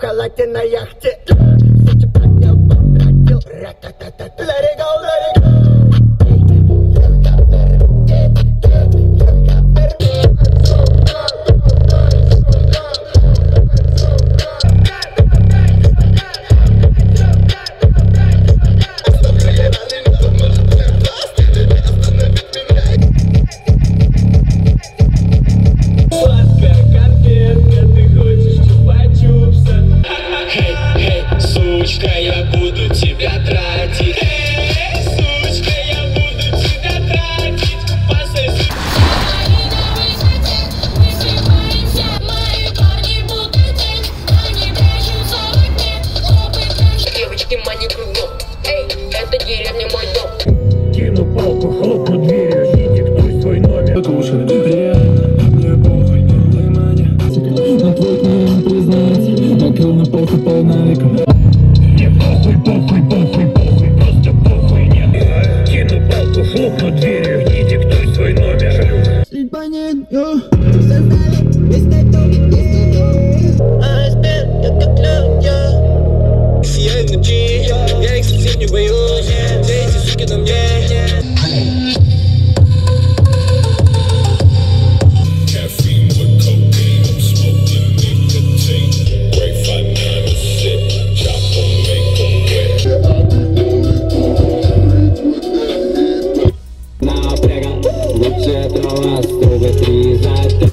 халате на яхте Сочи поднял, потратил Ра-та-та-та-та Малышка, я буду тебя трогать. astrobetriz até